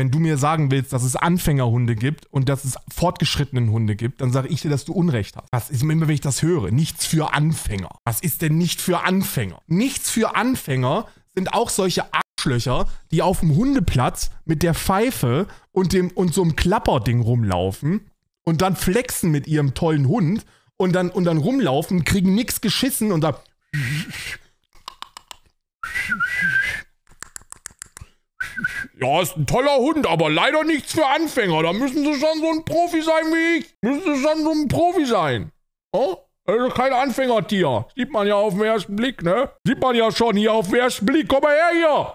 wenn du mir sagen willst, dass es Anfängerhunde gibt und dass es fortgeschrittenen Hunde gibt, dann sage ich dir, dass du Unrecht hast. Das ist immer, wenn ich das höre. Nichts für Anfänger. Was ist denn nicht für Anfänger? Nichts für Anfänger sind auch solche Arschlöcher, die auf dem Hundeplatz mit der Pfeife und, dem, und so einem Klapperding rumlaufen und dann flexen mit ihrem tollen Hund und dann, und dann rumlaufen, kriegen nichts geschissen und dann. Ja, ist ein toller Hund, aber leider nichts für Anfänger. Da müssen sie schon so ein Profi sein wie ich. Müssen sie schon so ein Profi sein. Oh? Also kein Anfängertier. Sieht man ja auf den ersten Blick, ne? Sieht man ja schon hier auf den ersten Blick. Komm mal her hier.